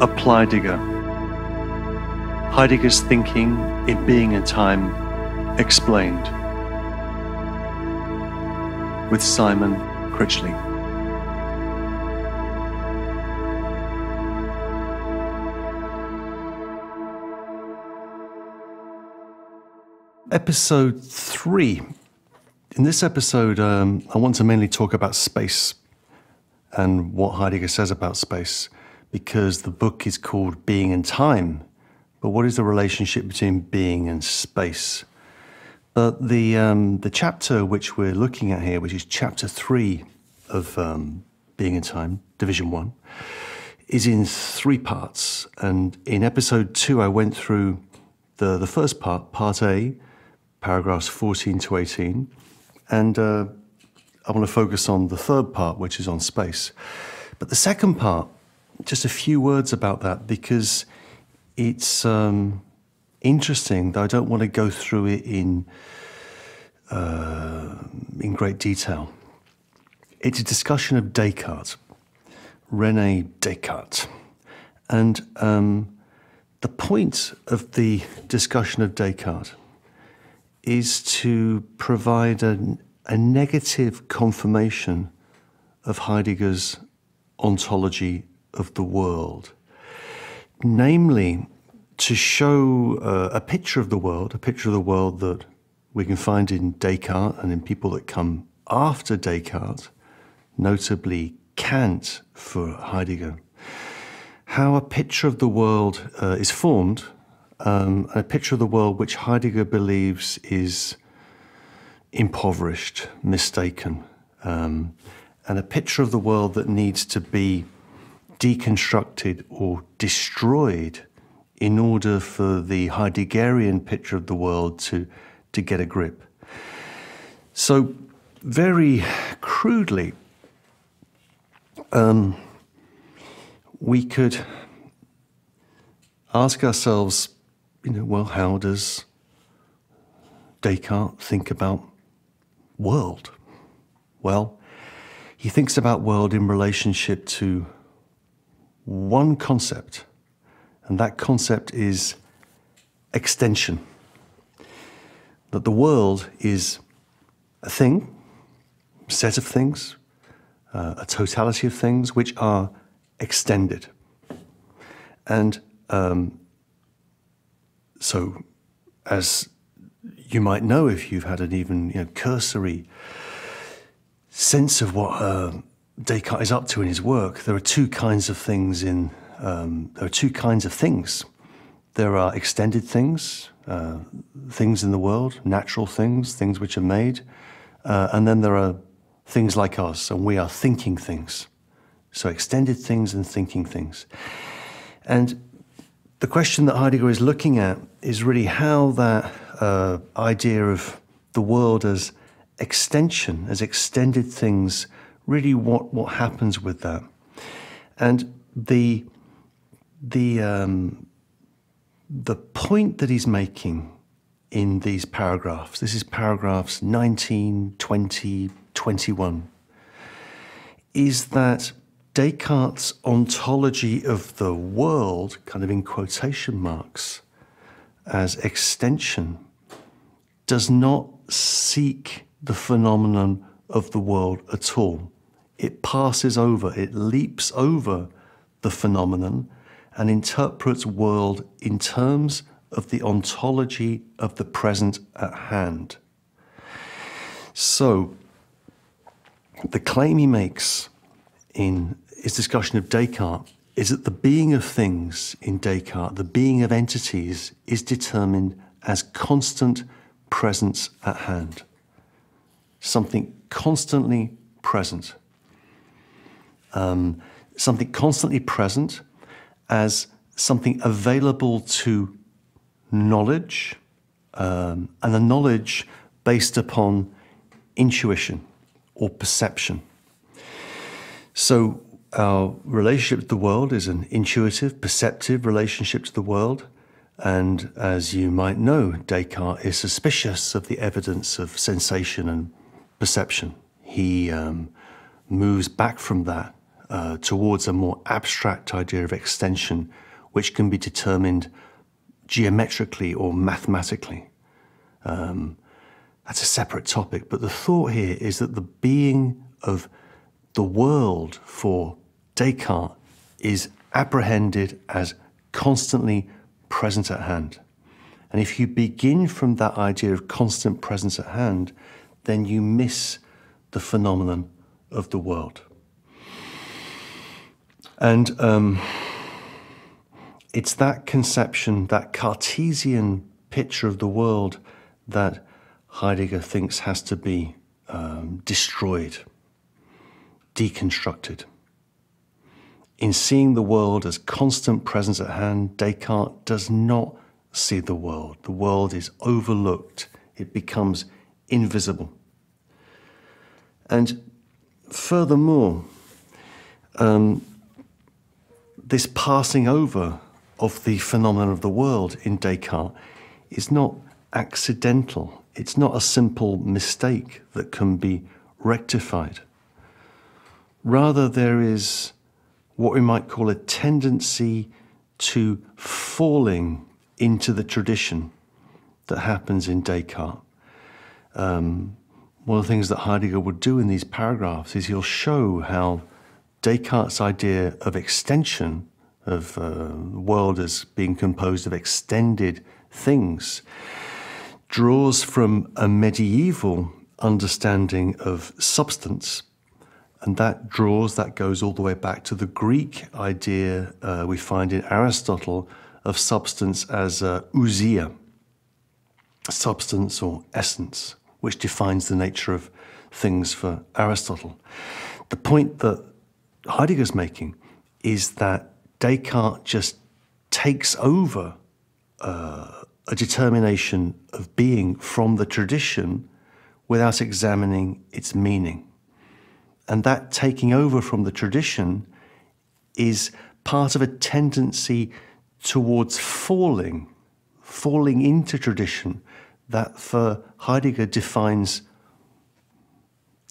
Apply-Degger. Heidegger's thinking in Being and Time explained with Simon Critchley. Episode 3. In this episode, um, I want to mainly talk about space and what Heidegger says about space because the book is called Being and Time. But what is the relationship between being and space? But the, um, the chapter which we're looking at here, which is chapter three of um, Being and Time, Division One, is in three parts. And in episode two, I went through the, the first part, part A, paragraphs 14 to 18. And uh, I want to focus on the third part, which is on space. But the second part, just a few words about that because it's um, interesting, though I don't want to go through it in, uh, in great detail. It's a discussion of Descartes, Rene Descartes. And um, the point of the discussion of Descartes is to provide a, a negative confirmation of Heidegger's ontology of the world. Namely, to show uh, a picture of the world, a picture of the world that we can find in Descartes and in people that come after Descartes, notably Kant for Heidegger. How a picture of the world uh, is formed, um, a picture of the world which Heidegger believes is impoverished, mistaken, um, and a picture of the world that needs to be deconstructed or destroyed in order for the Heideggerian picture of the world to, to get a grip. So, very crudely, um, we could ask ourselves, you know, well, how does Descartes think about world? Well, he thinks about world in relationship to one concept, and that concept is extension. That the world is a thing, set of things, uh, a totality of things which are extended. And um, so, as you might know if you've had an even you know, cursory sense of what uh, Descartes is up to in his work, there are two kinds of things in um, there are two kinds of things. There are extended things, uh, things in the world, natural things, things which are made, uh, and then there are things like us, and we are thinking things. So extended things and thinking things. And the question that Heidegger is looking at is really how that uh, idea of the world as extension, as extended things, really what, what happens with that. And the, the, um, the point that he's making in these paragraphs, this is paragraphs 19, 20, 21, is that Descartes' ontology of the world, kind of in quotation marks, as extension, does not seek the phenomenon of the world at all it passes over, it leaps over the phenomenon and interprets world in terms of the ontology of the present at hand. So, the claim he makes in his discussion of Descartes is that the being of things in Descartes, the being of entities, is determined as constant presence at hand. Something constantly present um, something constantly present as something available to knowledge, um, and a knowledge based upon intuition or perception. So, our relationship to the world is an intuitive, perceptive relationship to the world. And as you might know, Descartes is suspicious of the evidence of sensation and perception. He um, moves back from that uh, towards a more abstract idea of extension, which can be determined geometrically or mathematically. Um, that's a separate topic, but the thought here is that the being of the world for Descartes is apprehended as constantly present at hand. And if you begin from that idea of constant presence at hand, then you miss the phenomenon of the world. And um, it's that conception, that Cartesian picture of the world, that Heidegger thinks has to be um, destroyed, deconstructed. In seeing the world as constant presence at hand, Descartes does not see the world. The world is overlooked, it becomes invisible. And furthermore, um, this passing over of the phenomenon of the world in Descartes is not accidental. It's not a simple mistake that can be rectified. Rather, there is what we might call a tendency to falling into the tradition that happens in Descartes. Um, one of the things that Heidegger would do in these paragraphs is he'll show how Descartes' idea of extension, of uh, world as being composed of extended things, draws from a medieval understanding of substance. And that draws, that goes all the way back to the Greek idea uh, we find in Aristotle of substance as uh, ousia, substance or essence which defines the nature of things for Aristotle. The point that Heidegger's making is that Descartes just takes over uh, a determination of being from the tradition without examining its meaning. And that taking over from the tradition is part of a tendency towards falling, falling into tradition that for Heidegger defines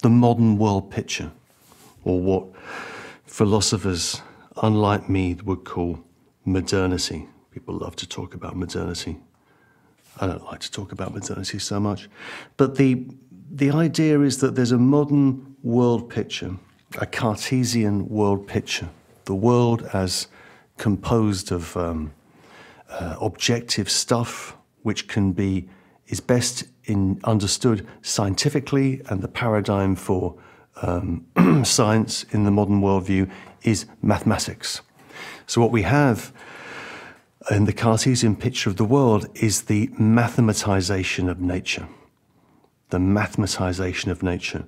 the modern world picture, or what philosophers unlike me would call modernity. People love to talk about modernity. I don't like to talk about modernity so much. But the, the idea is that there's a modern world picture, a Cartesian world picture, the world as composed of um, uh, objective stuff which can be is best in, understood scientifically, and the paradigm for um, science in the modern worldview is mathematics. So, what we have in the Cartesian picture of the world is the mathematization of nature. The mathematization of nature.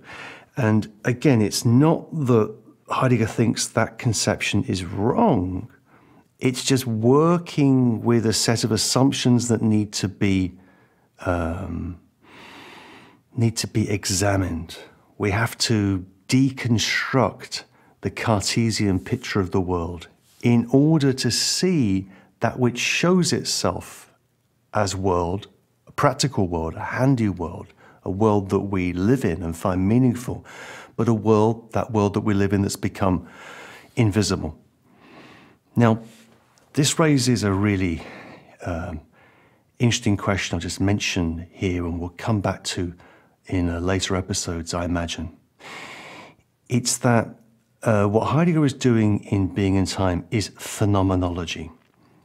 And again, it's not that Heidegger thinks that conception is wrong. It's just working with a set of assumptions that need to be um, need to be examined. We have to deconstruct the Cartesian picture of the world in order to see that which shows itself as world, a practical world, a handy world, a world that we live in and find meaningful, but a world, that world that we live in that's become invisible. Now, this raises a really um, interesting question I'll just mention here and we'll come back to in uh, later episodes, I imagine. It's that uh, what Heidegger is doing in Being and Time is phenomenology.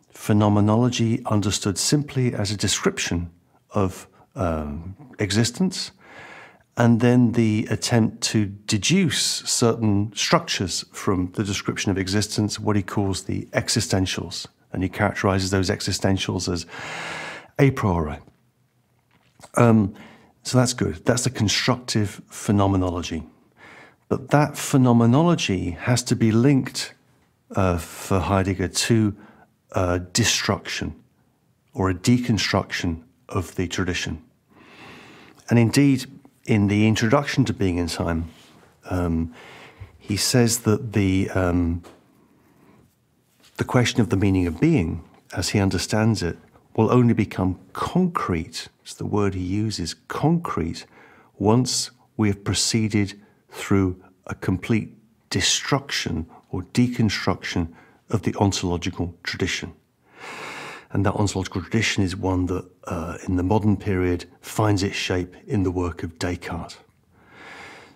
Phenomenology understood simply as a description of um, existence, and then the attempt to deduce certain structures from the description of existence, what he calls the existentials. And he characterizes those existentials as a priori. Um, so that's good. That's a constructive phenomenology. But that phenomenology has to be linked uh, for Heidegger to destruction or a deconstruction of the tradition. And indeed, in the introduction to Being in Time, um, he says that the, um, the question of the meaning of being, as he understands it, will only become concrete, it's the word he uses, concrete, once we have proceeded through a complete destruction or deconstruction of the ontological tradition. And that ontological tradition is one that, uh, in the modern period, finds its shape in the work of Descartes.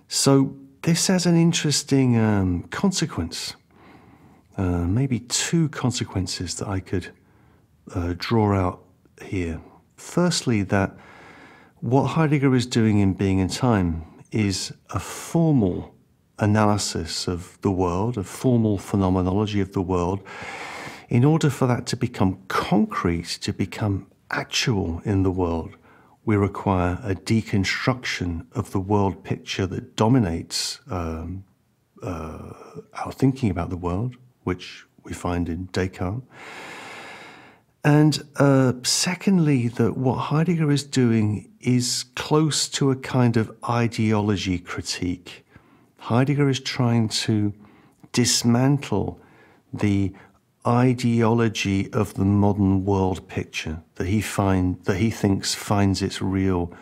So, this has an interesting um, consequence, uh, maybe two consequences that I could uh, draw out here. Firstly, that what Heidegger is doing in Being and Time is a formal analysis of the world, a formal phenomenology of the world, in order for that to become concrete, to become actual in the world, we require a deconstruction of the world picture that dominates um, uh, our thinking about the world, which we find in Descartes. And uh, secondly, that what Heidegger is doing is close to a kind of ideology critique. Heidegger is trying to dismantle the ideology of the modern world picture that he find that he thinks finds its real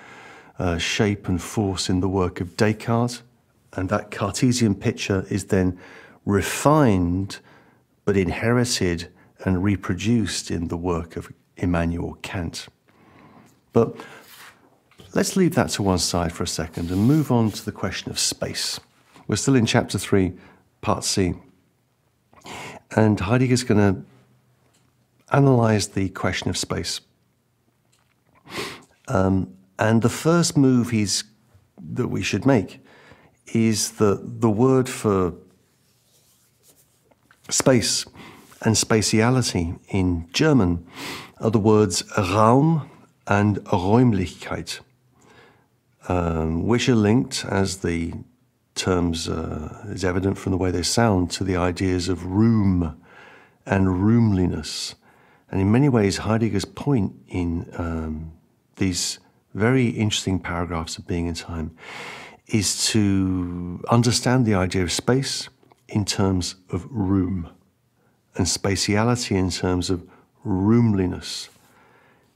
uh, shape and force in the work of Descartes, and that Cartesian picture is then refined but inherited and reproduced in the work of Immanuel Kant. But let's leave that to one side for a second and move on to the question of space. We're still in chapter 3, part C. And Heidegger's going to analyze the question of space. Um, and the first move he's, that we should make is that the word for space and spatiality in German are the words Raum and Räumlichkeit, um, which are linked, as the terms uh, is evident from the way they sound, to the ideas of room and roomliness. And in many ways, Heidegger's point in um, these very interesting paragraphs of Being in Time is to understand the idea of space in terms of room and spatiality in terms of roomliness.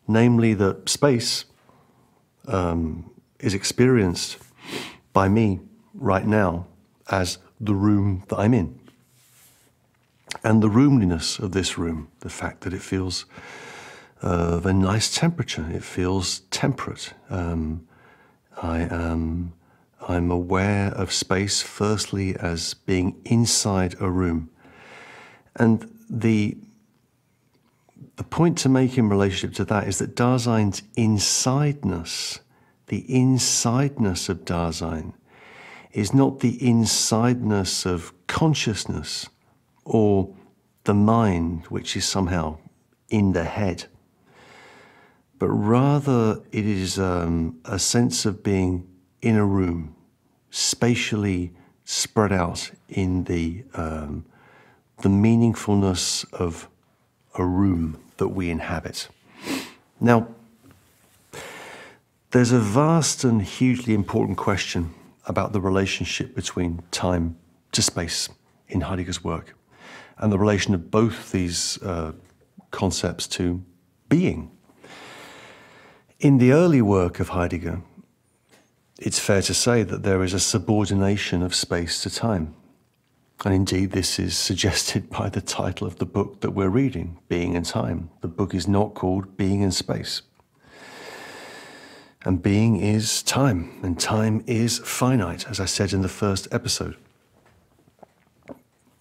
Namely, that space um, is experienced by me right now as the room that I'm in. And the roomliness of this room, the fact that it feels of a nice temperature, it feels temperate. Um, I am I'm aware of space firstly as being inside a room. And the the point to make in relationship to that is that Dasein's insideness, the insideness of Dasein, is not the insideness of consciousness or the mind, which is somehow in the head, but rather it is um, a sense of being in a room, spatially spread out in the, um, the meaningfulness of a room that we inhabit. Now, there's a vast and hugely important question about the relationship between time to space in Heidegger's work and the relation of both these uh, concepts to being. In the early work of Heidegger, it's fair to say that there is a subordination of space to time. And indeed, this is suggested by the title of the book that we're reading, Being in Time. The book is not called Being in Space. And being is time, and time is finite, as I said in the first episode.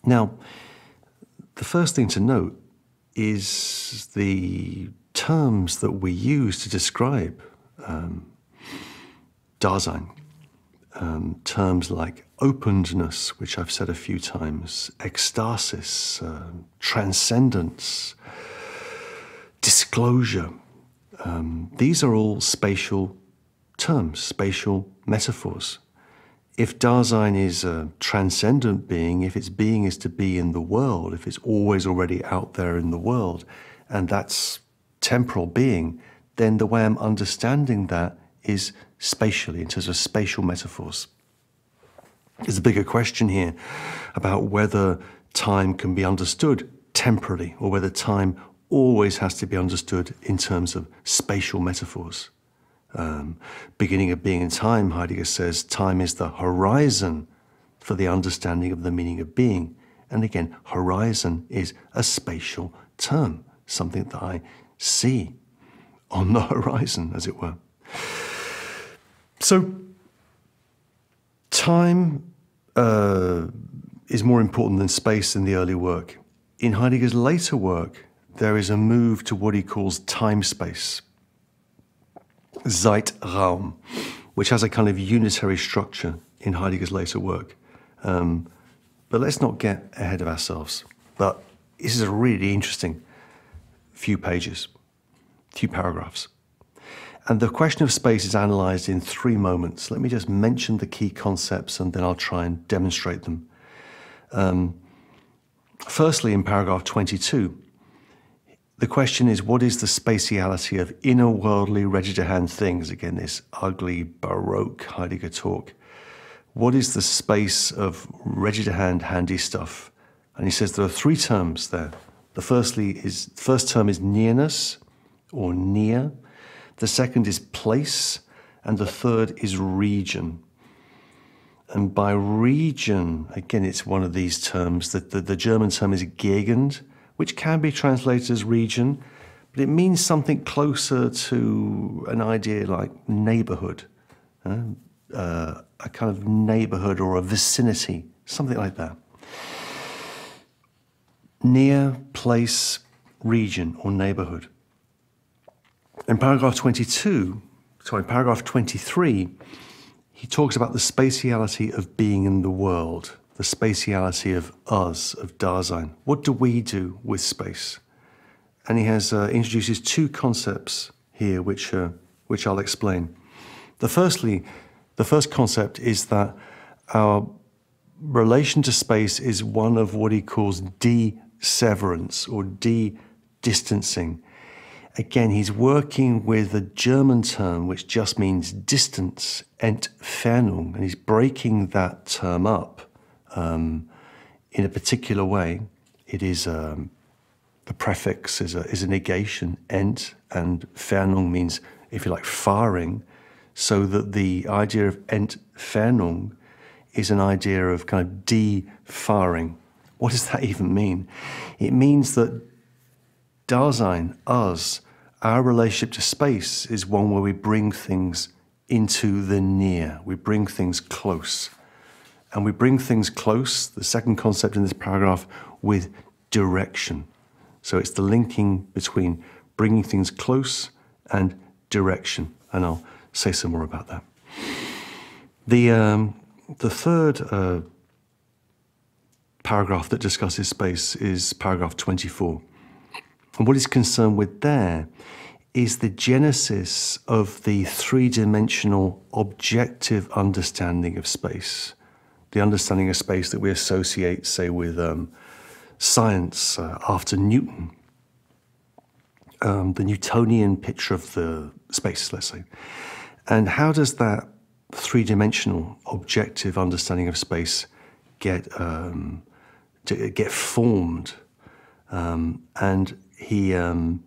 Now, the first thing to note is the terms that we use to describe um, Dasein. Um, terms like openedness, which I've said a few times, ecstasis, uh, transcendence, disclosure. Um, these are all spatial terms, spatial metaphors if Dasein is a transcendent being, if its being is to be in the world, if it's always already out there in the world, and that's temporal being, then the way I'm understanding that is spatially, in terms of spatial metaphors. There's a bigger question here about whether time can be understood temporally or whether time always has to be understood in terms of spatial metaphors um, beginning of being in time, Heidegger says time is the horizon for the understanding of the meaning of being. And again, horizon is a spatial term, something that I see on the horizon, as it were. So, time uh, is more important than space in the early work. In Heidegger's later work, there is a move to what he calls time space, Zeitraum, which has a kind of unitary structure in Heidegger's later work. Um, but let's not get ahead of ourselves. But this is a really interesting few pages, few paragraphs. And the question of space is analyzed in three moments. Let me just mention the key concepts and then I'll try and demonstrate them. Um, firstly, in paragraph 22, the question is what is the spatiality of inner worldly, ready to hand things? Again, this ugly, Baroque Heidegger talk. What is the space of ready to hand, handy stuff? And he says there are three terms there. The firstly is first term is nearness or near. The second is place, and the third is region. And by region, again, it's one of these terms that the, the German term is Gegend, which can be translated as region, but it means something closer to an idea like neighborhood, uh, uh, a kind of neighborhood or a vicinity, something like that. Near, place, region, or neighborhood. In paragraph 22, sorry, paragraph 23, he talks about the spatiality of being in the world, the spatiality of us, of Dasein. What do we do with space? And he has uh, introduces two concepts here, which uh, which I'll explain. The firstly, the first concept is that our relation to space is one of what he calls de-severance or de-distancing. Again, he's working with a German term which just means distance, Entfernung, and he's breaking that term up um, in a particular way. It is um, the prefix is a, is a negation, ent, and Fernung means, if you like, faring, so that the idea of Entfernung is an idea of kind of de-firing. What does that even mean? It means that Dasein, us, our relationship to space is one where we bring things into the near, we bring things close. And we bring things close, the second concept in this paragraph, with direction. So it's the linking between bringing things close and direction. And I'll say some more about that. The, um, the third uh, paragraph that discusses space is paragraph 24. And what he's concerned with there is the genesis of the three dimensional objective understanding of space, the understanding of space that we associate, say, with um, science uh, after Newton, um, the Newtonian picture of the space, let's say. And how does that three dimensional objective understanding of space get, um, get formed? Um, and he, um,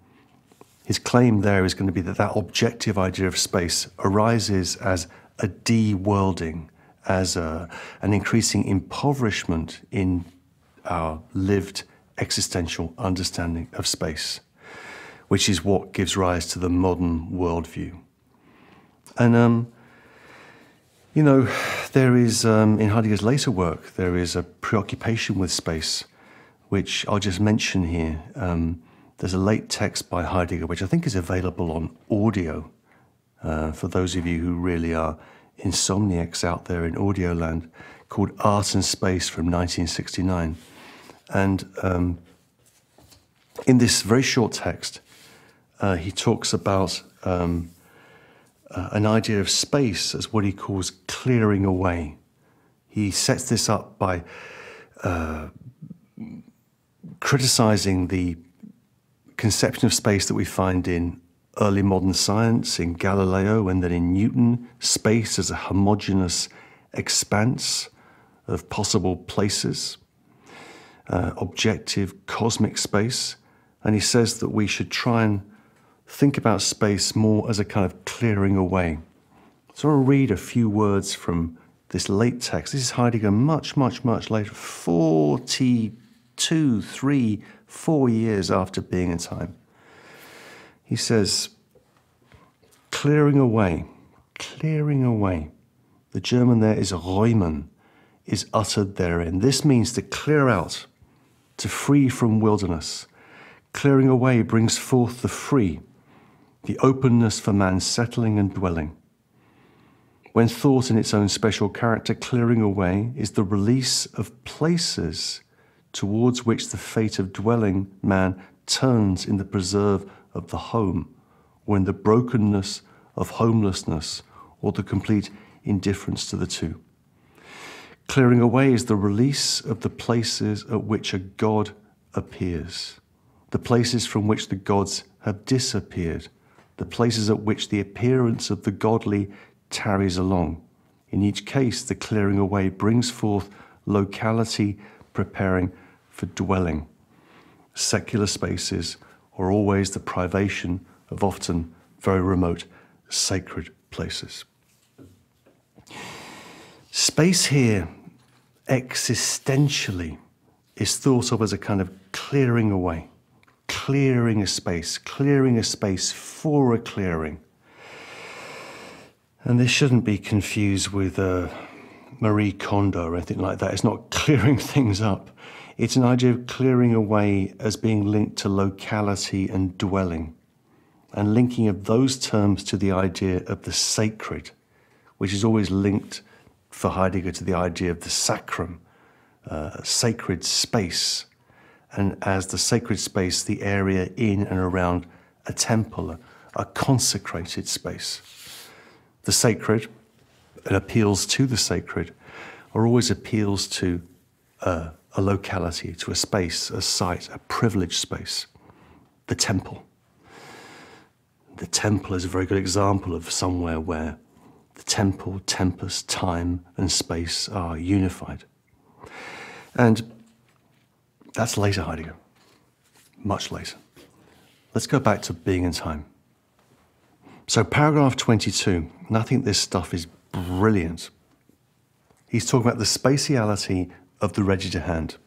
his claim there is going to be that that objective idea of space arises as a de-worlding, as a, an increasing impoverishment in our lived existential understanding of space, which is what gives rise to the modern worldview. And, um, you know, there is, um, in Heidegger's later work, there is a preoccupation with space, which I'll just mention here. Um, there's a late text by Heidegger, which I think is available on audio uh, for those of you who really are insomniacs out there in audio land, called Art and Space from 1969. And um, in this very short text, uh, he talks about um, uh, an idea of space as what he calls clearing away. He sets this up by uh, criticizing the conception of space that we find in early modern science, in Galileo, and then in Newton, space as a homogeneous expanse of possible places, uh, objective cosmic space. And he says that we should try and think about space more as a kind of clearing away. So I'll read a few words from this late text. This is Heidegger much, much, much later, 42, 3, 4 years after being in time. He says, clearing away, clearing away. The German there is räumen, is uttered therein. This means to clear out, to free from wilderness. Clearing away brings forth the free, the openness for man's settling and dwelling. When thought in its own special character, clearing away is the release of places towards which the fate of dwelling man turns in the preserve of the home, or in the brokenness of homelessness, or the complete indifference to the two. Clearing away is the release of the places at which a God appears, the places from which the gods have disappeared, the places at which the appearance of the godly tarries along. In each case, the clearing away brings forth locality preparing for dwelling. Secular spaces are always the privation of often very remote sacred places. Space here, existentially, is thought of as a kind of clearing away, clearing a space, clearing a space for a clearing. And this shouldn't be confused with uh, Marie Kondo or anything like that. It's not clearing things up. It's an idea of clearing away as being linked to locality and dwelling, and linking of those terms to the idea of the sacred, which is always linked for Heidegger to the idea of the sacrum, uh, sacred space, and as the sacred space, the area in and around a temple, a, a consecrated space. The sacred and appeals to the sacred are always appeals to uh, a locality, to a space, a site, a privileged space, the temple. The temple is a very good example of somewhere where the temple, tempus, time, and space are unified. And that's later Heidegger, much later. Let's go back to being in time. So, paragraph 22, and I think this stuff is brilliant. He's talking about the spatiality of the ready to hand.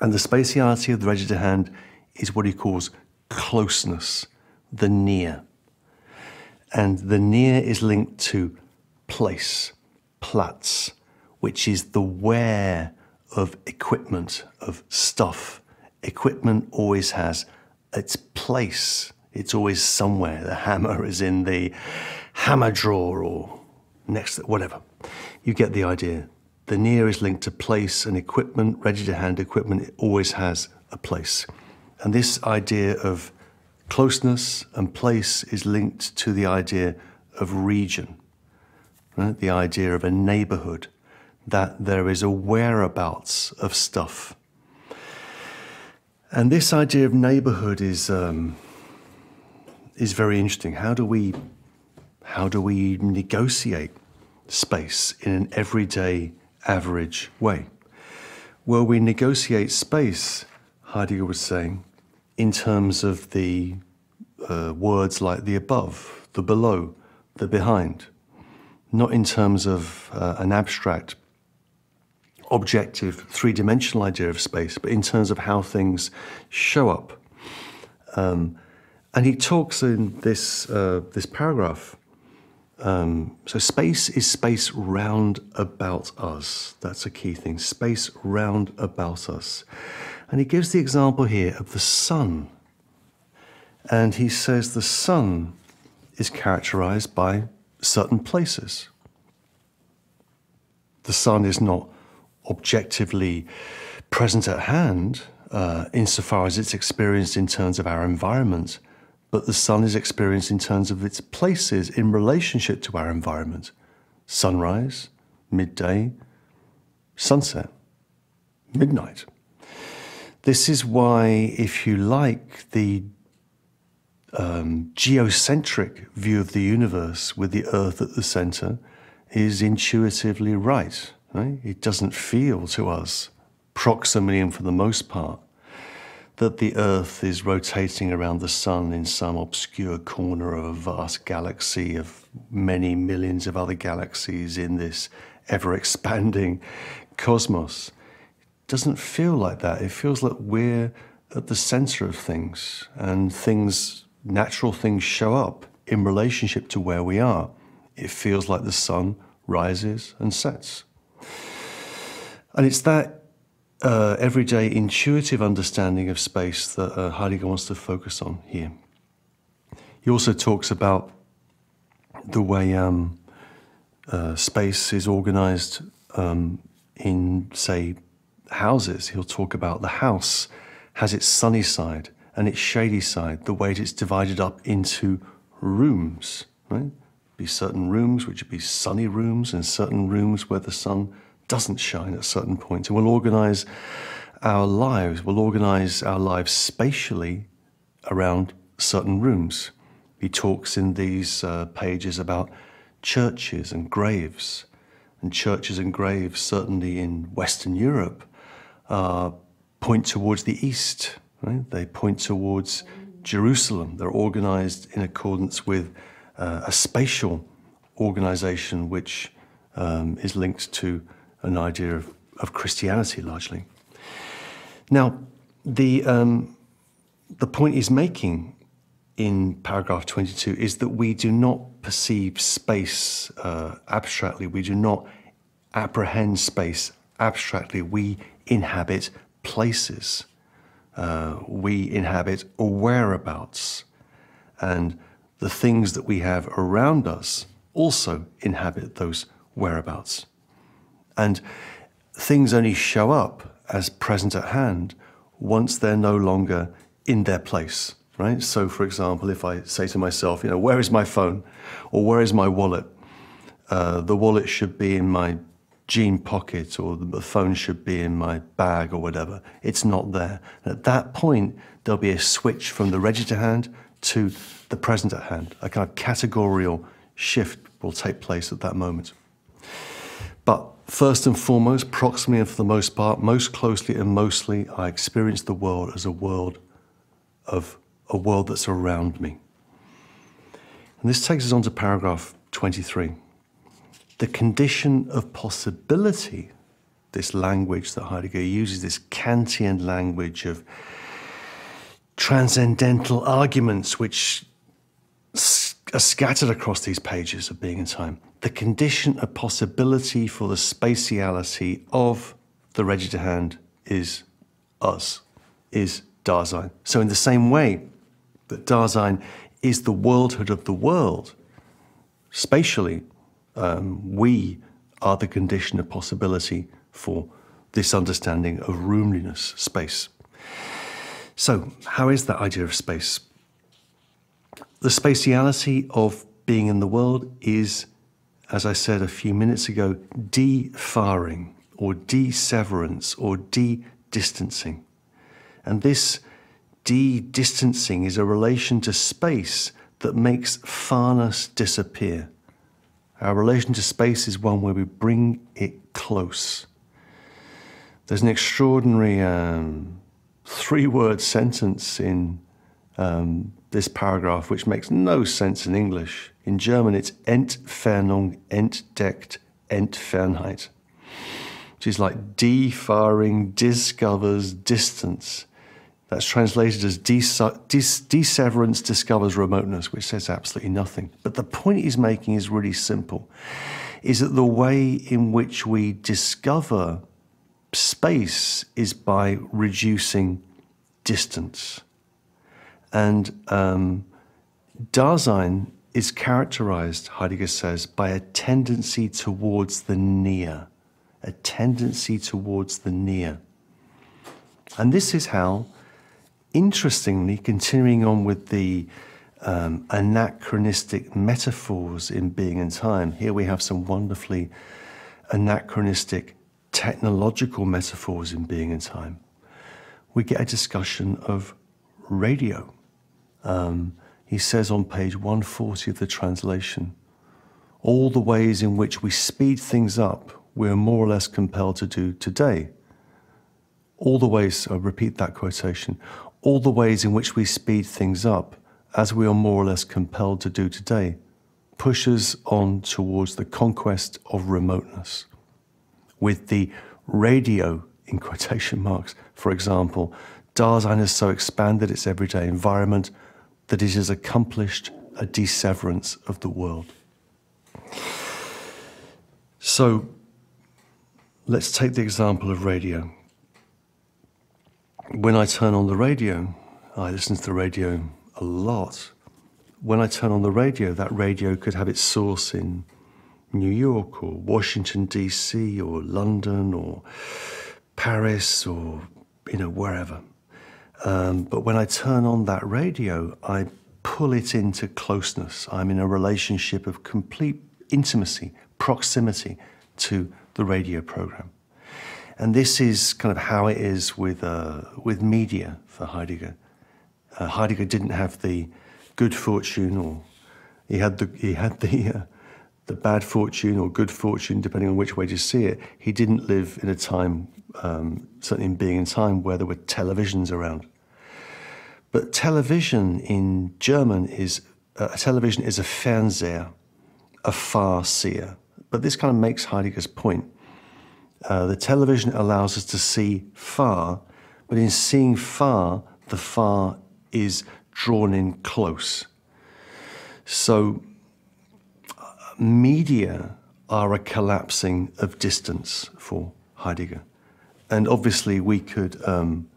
And the spatiality of the ready to hand is what he calls closeness, the near. And the near is linked to place, Platz, which is the where of equipment, of stuff. Equipment always has its place it's always somewhere. The hammer is in the hammer drawer or next, whatever. You get the idea. The near is linked to place and equipment, ready to hand equipment, it always has a place. And this idea of closeness and place is linked to the idea of region, right? the idea of a neighborhood, that there is a whereabouts of stuff. And this idea of neighborhood is um, is very interesting. How do we how do we negotiate space in an everyday average way? Well, we negotiate space, Heidegger was saying, in terms of the uh, words like the above, the below, the behind, not in terms of uh, an abstract, objective, three dimensional idea of space, but in terms of how things show up. Um, and he talks in this, uh, this paragraph. Um, so, space is space round about us. That's a key thing. Space round about us. And he gives the example here of the sun. And he says the sun is characterized by certain places. The sun is not objectively present at hand uh, insofar as it's experienced in terms of our environment but the sun is experienced in terms of its places in relationship to our environment sunrise, midday, sunset, midnight. This is why, if you like, the um, geocentric view of the universe with the Earth at the center is intuitively right, right. It doesn't feel to us proximally and for the most part that the Earth is rotating around the Sun in some obscure corner of a vast galaxy of many millions of other galaxies in this ever expanding cosmos. It doesn't feel like that. It feels like we're at the center of things and things, natural things show up in relationship to where we are. It feels like the sun rises and sets. And it's that uh, everyday intuitive understanding of space that uh, Heidegger wants to focus on here. He also talks about the way um, uh, space is organized um, in, say, houses. He'll talk about the house has its sunny side and its shady side, the way it's divided up into rooms, right? Be certain rooms which would be sunny rooms and certain rooms where the sun doesn't shine at certain points. And we'll organize our lives, we'll organize our lives spatially around certain rooms. He talks in these uh, pages about churches and graves. And churches and graves, certainly in Western Europe, uh, point towards the east. Right? They point towards Jerusalem. They're organized in accordance with uh, a spatial organization which um, is linked to an idea of, of Christianity largely. Now, the, um, the point he's making in paragraph 22 is that we do not perceive space uh, abstractly, we do not apprehend space abstractly, we inhabit places. Uh, we inhabit whereabouts. And the things that we have around us also inhabit those whereabouts. And things only show up as present at hand once they're no longer in their place, right? So, for example, if I say to myself, you know, where is my phone or where is my wallet? Uh, the wallet should be in my jean pocket or the phone should be in my bag or whatever. It's not there. And at that point, there'll be a switch from the ready to hand to the present at hand. A kind of categorical shift will take place at that moment. But first and foremost, proximally and for the most part, most closely and mostly, I experience the world as a world of a world that's around me. And this takes us on to paragraph 23 the condition of possibility, this language that Heidegger uses, this Kantian language of transcendental arguments which are scattered across these pages of Being and Time, the condition of possibility for the spatiality of the ready to hand is us, is Dasein. So, in the same way that Dasein is the worldhood of the world, spatially, um, we are the condition of possibility for this understanding of roomliness, space. So, how is that idea of space? The spatiality of being in the world is, as I said a few minutes ago, defarring or deseverance or de-distancing. And this de-distancing is a relation to space that makes farness disappear. Our relation to space is one where we bring it close. There's an extraordinary um, three word sentence in um, this paragraph which makes no sense in English. In German, it's Entfernung, entdeckt, Entfernheit, which is like defarring, discovers distance. That's translated as deseverance discovers remoteness, which says absolutely nothing. But the point he's making is really simple is that the way in which we discover space is by reducing distance. And um, Dasein is characterized, Heidegger says, by a tendency towards the near, a tendency towards the near. And this is how interestingly, continuing on with the um, anachronistic metaphors in being and time, here we have some wonderfully anachronistic technological metaphors in being and time. We get a discussion of radio. Um, he says on page 140 of the translation, all the ways in which we speed things up, we're more or less compelled to do today all the ways, I repeat that quotation, all the ways in which we speed things up, as we are more or less compelled to do today, pushes on towards the conquest of remoteness. With the radio, in quotation marks, for example, Dasein has so expanded its everyday environment that it has accomplished a disseverance of the world. So let's take the example of radio. When I turn on the radio, I listen to the radio a lot. When I turn on the radio, that radio could have its source in New York or Washington, D.C., or London or Paris or, you know, wherever. Um, but when I turn on that radio, I pull it into closeness. I'm in a relationship of complete intimacy, proximity to the radio program. And this is kind of how it is with, uh, with media for Heidegger. Uh, Heidegger didn't have the good fortune, or he had the, he had the, uh, the bad fortune or good fortune, depending on which way you see it. He didn't live in a time, um, certainly in being in time, where there were televisions around. But television in German is uh, a television is a Fernseher, a far seer. But this kind of makes Heidegger's point. Uh, the television allows us to see far, but in seeing far, the far is drawn in close. So, media are a collapsing of distance for Heidegger. And obviously, we could, um,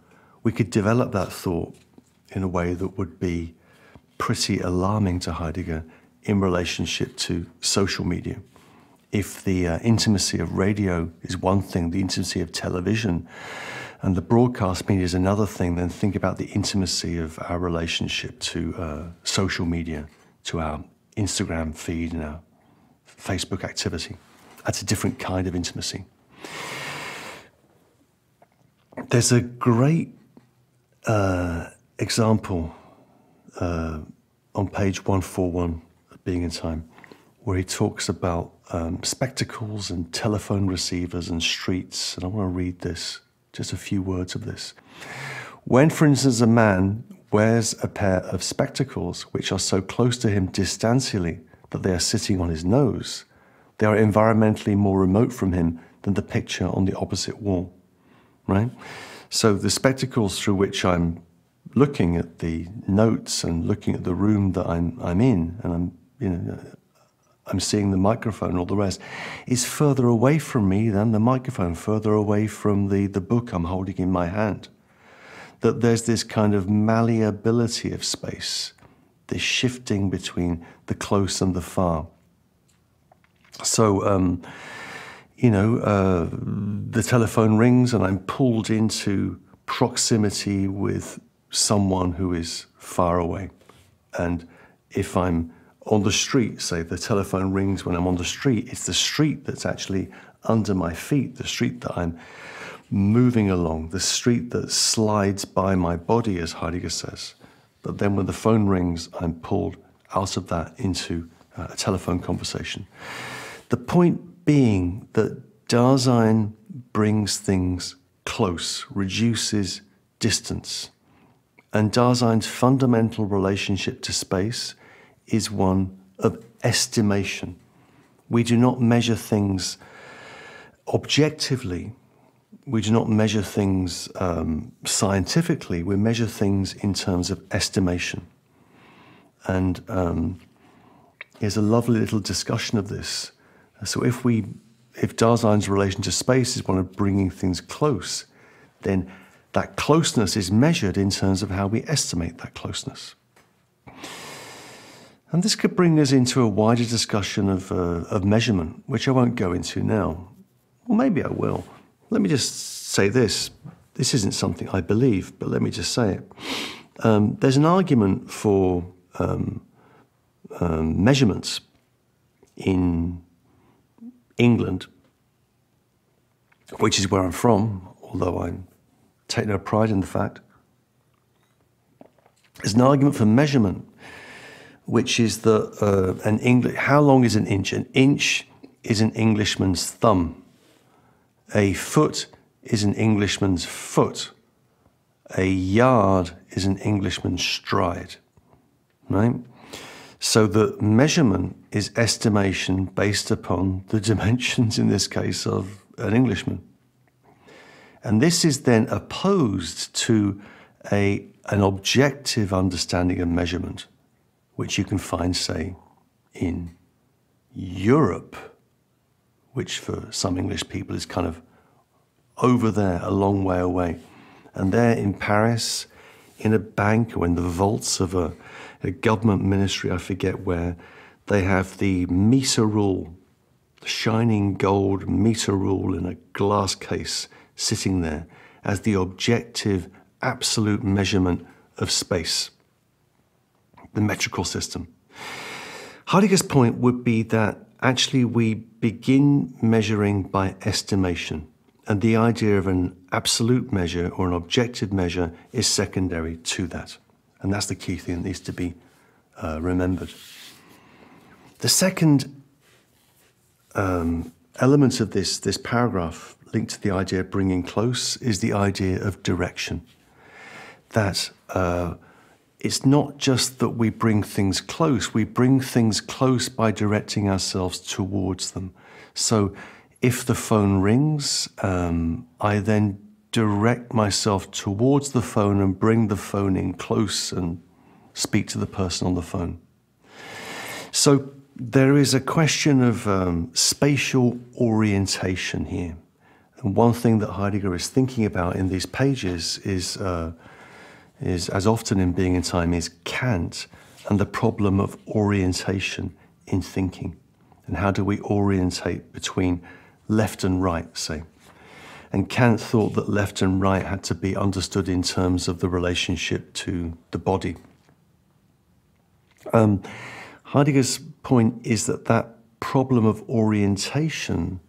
we could develop that thought in a way that would be pretty alarming to Heidegger in relationship to social media. If the uh, intimacy of radio is one thing, the intimacy of television and the broadcast media is another thing, then think about the intimacy of our relationship to uh, social media, to our Instagram feed and our Facebook activity. That's a different kind of intimacy. There's a great uh, example uh, on page 141 of Being in Time, where he talks about um, spectacles and telephone receivers and streets. And I want to read this, just a few words of this. When, for instance, a man wears a pair of spectacles which are so close to him distantially that they are sitting on his nose, they are environmentally more remote from him than the picture on the opposite wall, right? So the spectacles through which I'm looking at the notes and looking at the room that I'm, I'm in, and I'm, you know, I'm seeing the microphone and all the rest, is further away from me than the microphone, further away from the, the book I'm holding in my hand. That there's this kind of malleability of space, this shifting between the close and the far. So, um, you know, uh, the telephone rings and I'm pulled into proximity with someone who is far away. And if I'm on the street, say the telephone rings when I'm on the street, it's the street that's actually under my feet, the street that I'm moving along, the street that slides by my body, as Heidegger says. But then when the phone rings, I'm pulled out of that into uh, a telephone conversation. The point being that Dasein brings things close, reduces distance. And Dasein's fundamental relationship to space is one of estimation. We do not measure things objectively. We do not measure things um, scientifically. We measure things in terms of estimation. And um, there's a lovely little discussion of this. So if we, if Dasein's relation to space is one of bringing things close, then that closeness is measured in terms of how we estimate that closeness. And this could bring us into a wider discussion of, uh, of measurement, which I won't go into now. Well, maybe I will. Let me just say this. This isn't something I believe, but let me just say it. Um, there's an argument for um, um, measurements in England, which is where I'm from, although I'm take no pride in the fact. There's an argument for measurement, which is that uh, an English, how long is an inch? An inch is an Englishman's thumb. A foot is an Englishman's foot. a yard is an Englishman's stride, right? So the measurement is estimation based upon the dimensions, in this case, of an Englishman. And this is then opposed to a, an objective understanding of measurement, which you can find, say, in Europe, which for some English people is kind of over there, a long way away. And there in Paris, in a bank or in the vaults of a, a government ministry, I forget where, they have the meter rule, the shining gold meter rule in a glass case sitting there as the objective, absolute measurement of space, the metrical system. Heidegger's point would be that actually we begin measuring by estimation, and the idea of an absolute measure or an objective measure is secondary to that. And that's the key thing that needs to be uh, remembered. The second um, element of this, this paragraph linked to the idea of bringing close is the idea of direction. That uh, it's not just that we bring things close, we bring things close by directing ourselves towards them. So if the phone rings, um, I then direct myself towards the phone and bring the phone in close and speak to the person on the phone. So there is a question of um, spatial orientation here. And one thing that Heidegger is thinking about in these pages is, uh, is as often in Being and Time, is Kant and the problem of orientation in thinking. And how do we orientate between left and right, say? And Kant thought that left and right had to be understood in terms of the relationship to the body. Um, Heidegger's point is that that problem of orientation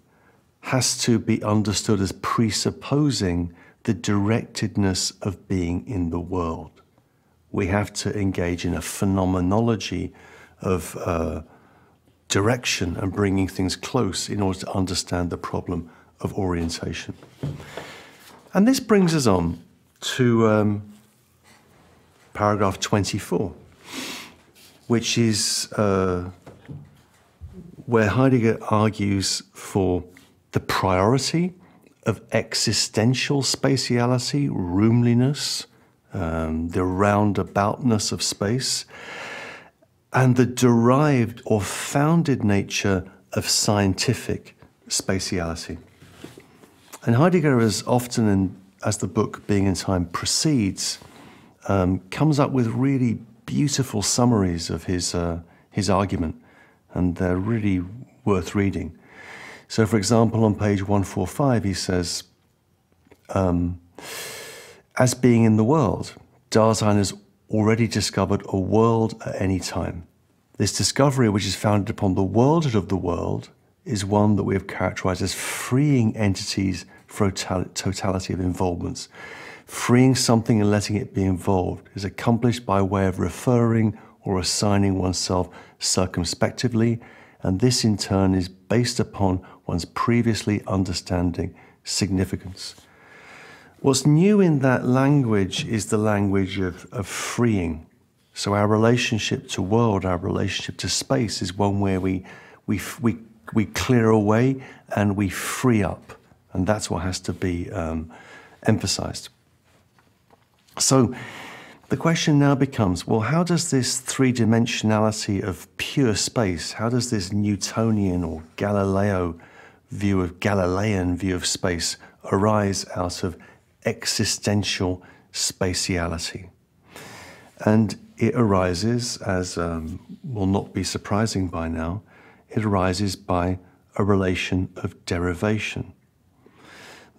has to be understood as presupposing the directedness of being in the world. We have to engage in a phenomenology of uh, direction and bringing things close in order to understand the problem of orientation. And this brings us on to um, paragraph 24, which is uh, where Heidegger argues for the priority of existential spatiality, roominess, um, the roundaboutness of space, and the derived or founded nature of scientific spatiality. And Heidegger, as often in, as the book Being in Time proceeds, um, comes up with really beautiful summaries of his, uh, his argument, and they're really worth reading. So, for example, on page 145, he says, um, as being in the world, Dasein has already discovered a world at any time. This discovery, which is founded upon the worldhood of the world, is one that we have characterized as freeing entities for totality of involvements. Freeing something and letting it be involved is accomplished by way of referring or assigning oneself circumspectively, and this in turn is based upon one's previously understanding significance. What's new in that language is the language of, of freeing. So our relationship to world, our relationship to space is one where we, we, we, we clear away and we free up. And that's what has to be um, emphasized. So the question now becomes, well, how does this three-dimensionality of pure space, how does this Newtonian or Galileo view of Galilean view of space arise out of existential spatiality. And it arises, as um, will not be surprising by now, it arises by a relation of derivation.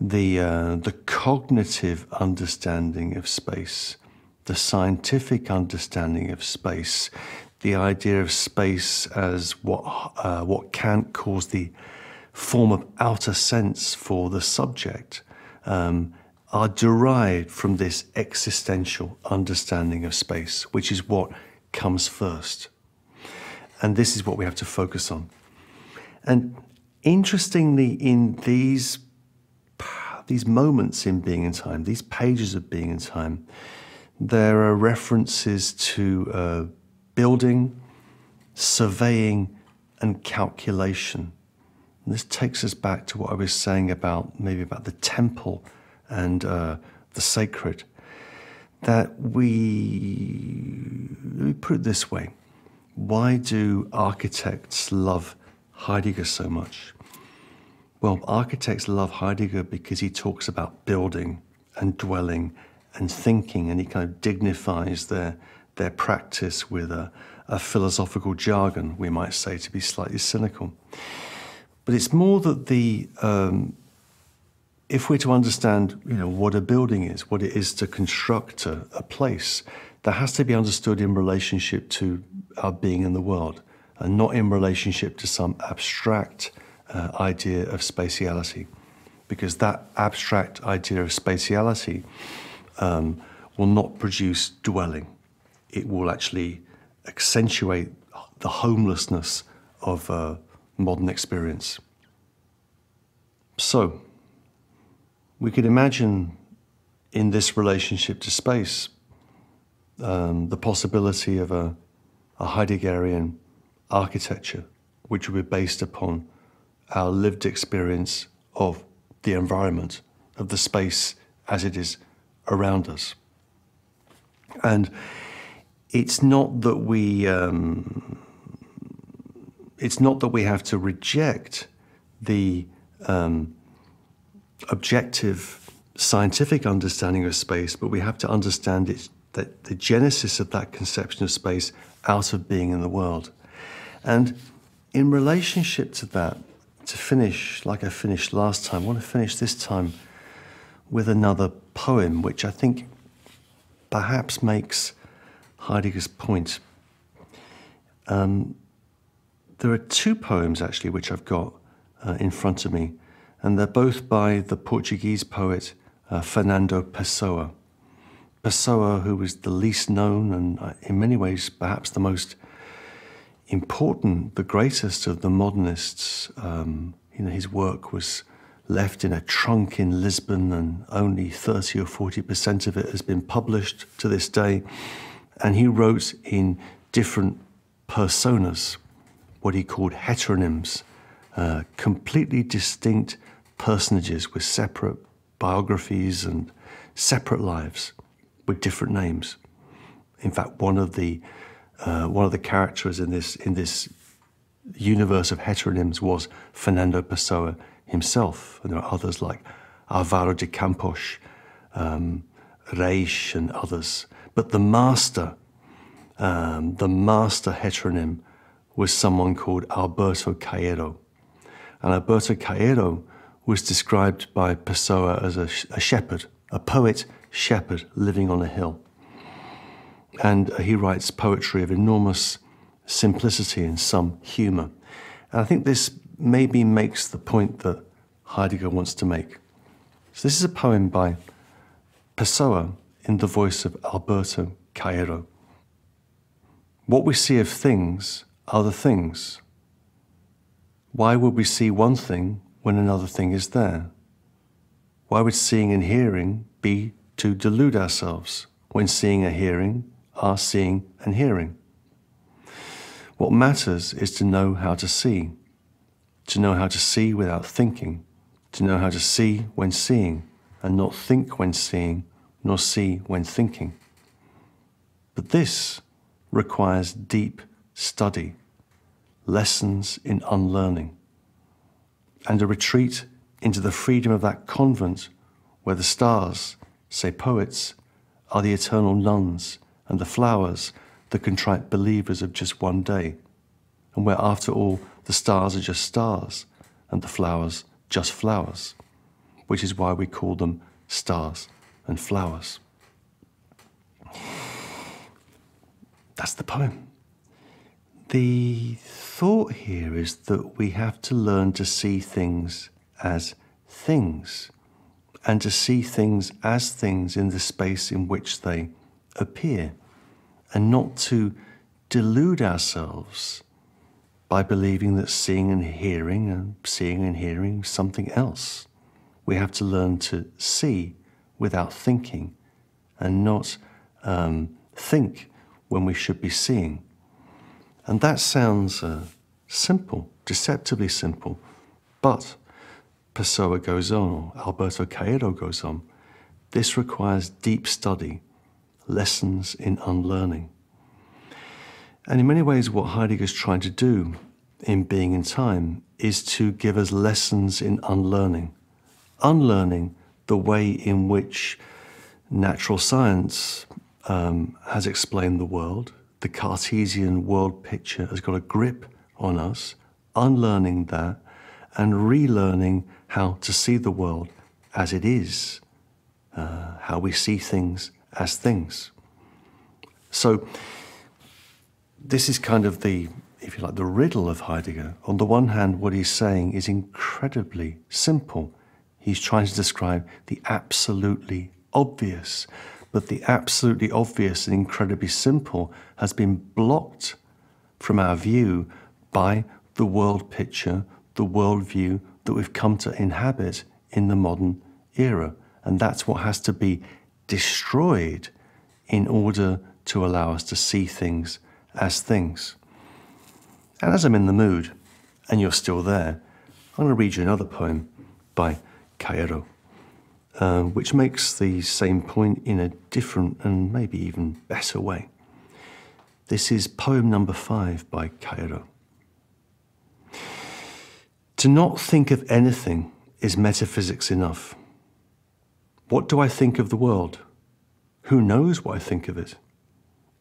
The, uh, the cognitive understanding of space, the scientific understanding of space, the idea of space as what, uh, what Kant calls the form of outer sense for the subject um, are derived from this existential understanding of space, which is what comes first. And this is what we have to focus on. And interestingly, in these these moments in being in time, these pages of being in time, there are references to uh, building, surveying, and calculation. And this takes us back to what I was saying about maybe about the temple and uh, the sacred. That we, let me put it this way why do architects love Heidegger so much? Well, architects love Heidegger because he talks about building and dwelling and thinking, and he kind of dignifies their, their practice with a, a philosophical jargon, we might say, to be slightly cynical. But it's more that the um, if we're to understand, you know, what a building is, what it is to construct a, a place, that has to be understood in relationship to our being in the world, and not in relationship to some abstract uh, idea of spatiality, because that abstract idea of spatiality um, will not produce dwelling. It will actually accentuate the homelessness of uh, modern experience. So, we could imagine in this relationship to space um, the possibility of a, a Heideggerian architecture, which would be based upon our lived experience of the environment, of the space as it is around us. And it's not that we um, it's not that we have to reject the um, objective scientific understanding of space, but we have to understand it, that the genesis of that conception of space out of being in the world. And in relationship to that, to finish like I finished last time, I want to finish this time with another poem, which I think perhaps makes Heidegger's point. Um, there are two poems actually which I've got uh, in front of me, and they're both by the Portuguese poet uh, Fernando Pessoa. Pessoa, who was the least known and uh, in many ways perhaps the most important, the greatest of the modernists. Um, you know, his work was left in a trunk in Lisbon, and only 30 or 40 percent of it has been published to this day. And he wrote in different personas, what he called heteronyms, uh, completely distinct personages with separate biographies and separate lives with different names. In fact, one of the uh, one of the characters in this in this universe of heteronyms was Fernando Pessoa himself, and there are others like Alvaro de Campos, um, Reis, and others. But the master, um, the master heteronym, was someone called Alberto Caeiro, and Alberto Caeiro was described by Pessoa as a, a shepherd, a poet shepherd living on a hill. And he writes poetry of enormous simplicity and some humor. And I think this maybe makes the point that Heidegger wants to make. So this is a poem by Pessoa in the voice of Alberto Caeiro. What we see of things are the things. Why would we see one thing when another thing is there? Why would seeing and hearing be to delude ourselves when seeing and hearing are seeing and hearing? What matters is to know how to see, to know how to see without thinking, to know how to see when seeing, and not think when seeing, nor see when thinking. But this requires deep study, lessons in unlearning and a retreat into the freedom of that convent where the stars, say poets, are the eternal nuns, and the flowers the contrite believers of just one day, and where after all the stars are just stars, and the flowers just flowers, which is why we call them stars and flowers. That's the poem. The thought here is that we have to learn to see things as things and to see things as things in the space in which they appear and not to delude ourselves by believing that seeing and hearing and seeing and hearing something else, We have to learn to see without thinking and not um, think when we should be seeing. And that sounds uh, simple, deceptively simple, but Pessoa goes on, Alberto Caeiro goes on, this requires deep study, lessons in unlearning. And in many ways, what Heidegger is trying to do in Being in Time is to give us lessons in unlearning. Unlearning the way in which natural science um, has explained the world, the Cartesian world picture has got a grip on us, unlearning that and relearning how to see the world as it is, uh, how we see things as things. So, this is kind of the, if you like, the riddle of Heidegger. On the one hand, what he's saying is incredibly simple. He's trying to describe the absolutely obvious, but the absolutely obvious and incredibly simple has been blocked from our view by the world picture, the worldview that we've come to inhabit in the modern era. And that's what has to be destroyed in order to allow us to see things as things. And as I'm in the mood, and you're still there, I'm going to read you another poem by Caeiro, uh, which makes the same point in a different and maybe even better way. This is poem number five by Caeiro. To not think of anything is metaphysics enough. What do I think of the world? Who knows what I think of it?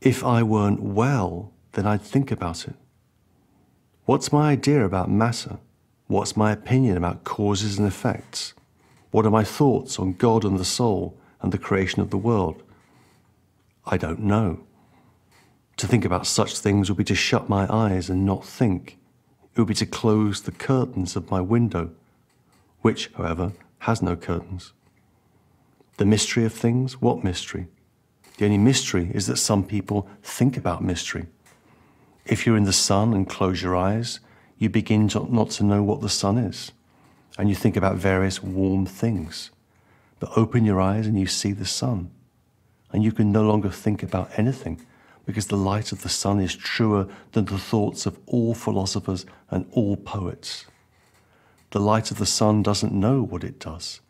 If I weren't well, then I'd think about it. What's my idea about matter? What's my opinion about causes and effects? What are my thoughts on God and the soul and the creation of the world? I don't know. To think about such things would be to shut my eyes and not think. It would be to close the curtains of my window, which, however, has no curtains. The mystery of things? What mystery? The only mystery is that some people think about mystery. If you're in the sun and close your eyes, you begin to not to know what the sun is, and you think about various warm things. But open your eyes and you see the sun, and you can no longer think about anything because the light of the sun is truer than the thoughts of all philosophers and all poets. The light of the sun doesn't know what it does,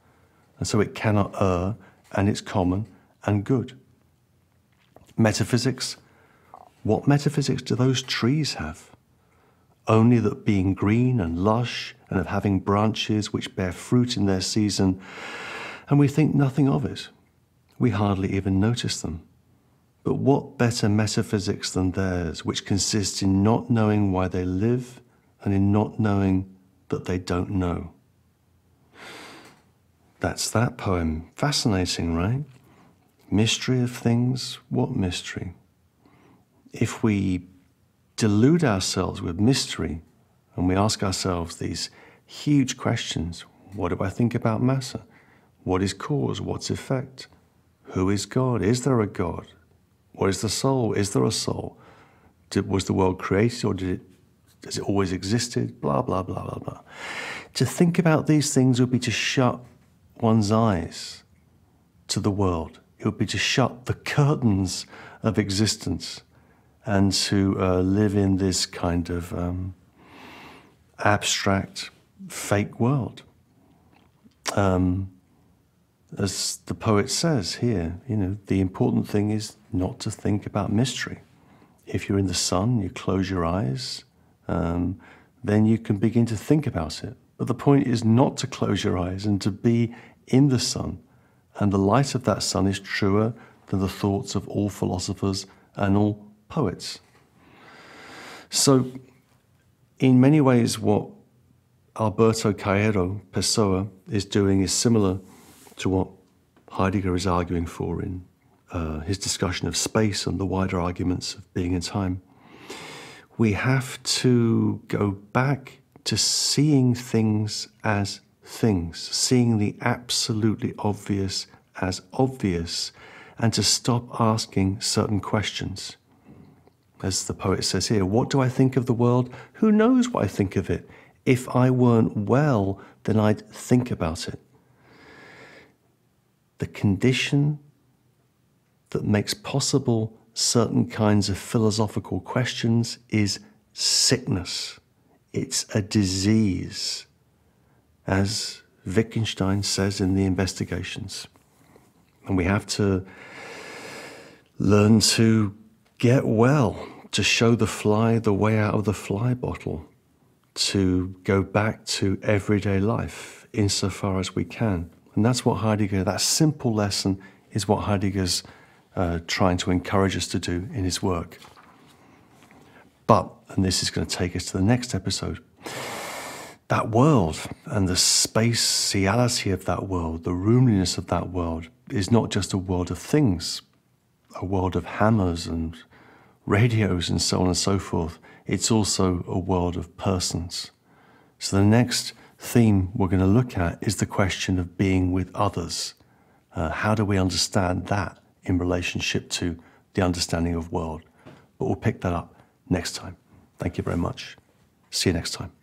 and so it cannot err, and it's common and good. Metaphysics? What metaphysics do those trees have? Only that being green and lush and of having branches which bear fruit in their season, and we think nothing of it. We hardly even notice them. But what better metaphysics than theirs, which consists in not knowing why they live and in not knowing that they don't know? That's that poem. Fascinating, right? Mystery of things, what mystery? If we delude ourselves with mystery and we ask ourselves these huge questions what do I think about matter? What is cause? What's effect? Who is God? Is there a God? What is the soul? Is there a soul? Did, was the world created or did it, has it always existed? Blah, blah, blah, blah, blah. To think about these things would be to shut one's eyes to the world it would be to shut the curtains of existence and to uh, live in this kind of um, abstract, fake world. Um, as the poet says here, you know, the important thing is not to think about mystery. If you're in the sun, you close your eyes, um, then you can begin to think about it. But the point is not to close your eyes and to be in the sun and the light of that sun is truer than the thoughts of all philosophers and all poets. So, in many ways, what Alberto Caeiro Pessoa is doing is similar to what Heidegger is arguing for in uh, his discussion of space and the wider arguments of being in time. We have to go back to seeing things as things, seeing the absolutely obvious as obvious, and to stop asking certain questions. As the poet says here, what do I think of the world? Who knows what I think of it? If I weren't well, then I'd think about it. the condition that makes possible certain kinds of philosophical questions is sickness. It's a disease, as Wittgenstein says in the investigations. And we have to learn to get well, to show the fly the way out of the fly bottle, to go back to everyday life insofar as we can. And that's what Heidegger, that simple lesson, is what Heidegger's uh, trying to encourage us to do in his work. But, and this is going to take us to the next episode, that world and the spatiality of that world, the roominess of that world, is not just a world of things, a world of hammers and radios and so on and so forth. It's also a world of persons. So the next theme we're going to look at is the question of being with others. Uh, how do we understand that in relationship to the understanding of world? But we'll pick that up next time. Thank you very much. See you next time.